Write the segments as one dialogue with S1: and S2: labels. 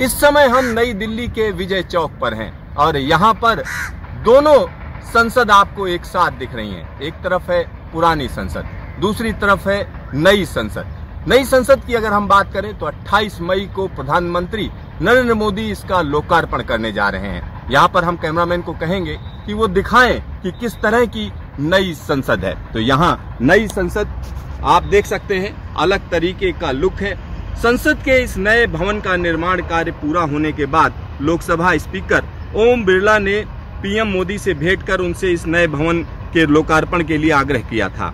S1: इस समय हम नई दिल्ली के विजय चौक पर हैं और यहाँ पर दोनों संसद आपको एक साथ दिख रही हैं। एक तरफ़ है पुरानी संसद, दूसरी तरफ़ है नई संसद। नई संसद की अगर हम बात करें तो 28 मई को प्रधानमंत्री नरेंद्र मोदी इसका लोकार्पण करने जा रहे हैं। यहाँ पर हम कैमरामैन को कहेंगे कि वो दिखाएँ कि किस तरह की नई संसद है। तो यहाँ नई संसद आप देख सकते हैं, अलग तरीके का लुक है संसद के इस नए भवन का निर्माण कार्य पूरा होने के बाद लोकसभा स्पीकर ओम बिरला ने पीएम मोदी से भेंट कर उनसे इस नए भवन के लोकार्पण के लिए आग्रह किया था।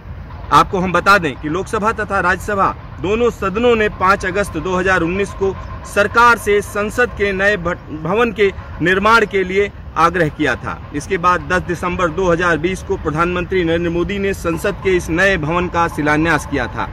S1: आपको हम बता दें कि लोकसभा तथा राज्यसभा दोनों सदनों ने 5 अगस्त 2019 को सरकार से संसद के नए भवन के निर्माण के लिए आग्रह किया था। इसके बाद 10 दिसंबर 2020 को प्रधानमंत्री नरेंद्र मोदी ने संसद के इस नए भवन का शिलान्यास किया था।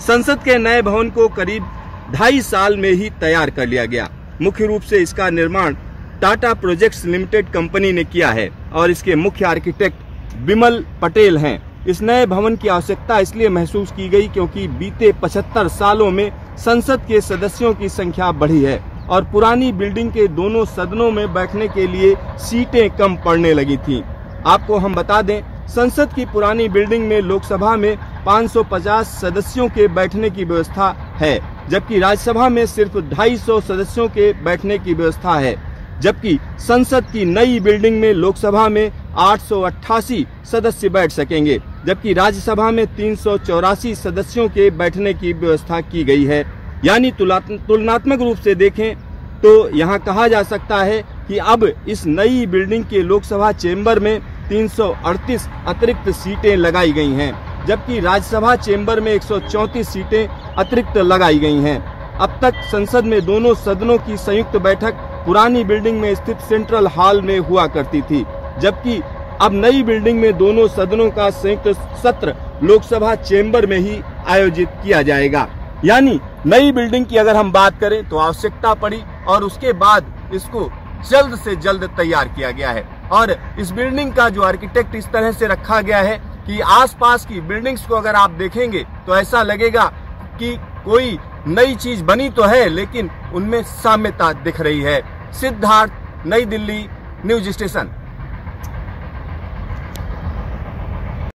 S1: संसद के नए भवन को करीब ढाई साल में ही तैयार कर लिया गया। मुख्य रूप से इसका निर्माण टाटा प्रोजेक्ट्स लिमिटेड कंपनी ने किया है और इसके मुख्य आर्किटेक्ट बिमल पटेल हैं। इस नए भवन की आवश्यकता इसलिए महसूस की गई क्योंकि बीते 75 सालों में संसद के सदस्यों की संख्या बढ़ी है और पुरानी बिल्डिंग के दोनों सदनों में बैठने के लिए सीटें कम पड़ने लगी थीं। आपको हम बता दें, संसद की पुरानी बिल्डिंग में लोकसभा में 550 सदस्यों के बैठने की व्यवस्था है। जबकि राज्यसभा में सिर्फ़ 250 सदस्यों के बैठने की व्यवस्था है, जबकि संसद की नई बिल्डिंग में लोकसभा में आठ सौ अट्ठासी सदस्य बैठ सकेंगे, जबकि राज्यसभा में तीन सौ चौरासी सदस्यों के बैठने की व्यवस्था की गई है। यानी तुलनात्मक रूप से देखें तो यहाँ कहा जा सकता है कि अब इस नई बिल्डिंग के लोकसभा चेंबर में 338 अतिरिक्त सीटें लगाई गई हैं, जबकि राज्यसभा चेंबर में एक सीटें अतिरिक्त लगाई गई हैं। अब तक संसद में दोनों सदनों की संयुक्त बैठक पुरानी बिल्डिंग में स्थित सेंट्रल हॉल में हुआ करती थी, जबकि अब नई बिल्डिंग में दोनों सदनों का संयुक्त सत्र लोकसभा चेंबर में ही आयोजित किया जाएगा। यानी नई बिल्डिंग की अगर हम बात करें तो आवश्यकता पड़ी और उसके बाद इसको जल्द से जल्द तैयार किया गया है। और इस बिल्डिंग का जो आर्किटेक्ट इस तरह से रखा गया है कि आसपास की बिल्डिंग्स को अगर आप देखेंगे तो ऐसा लगेगा कि कोई नई चीज़ बनी तो है, लेकिन उनमें साम्यता दिख रही है। सिद्धार्थ, नई दिल्ली, न्यूज़ स्टेशन।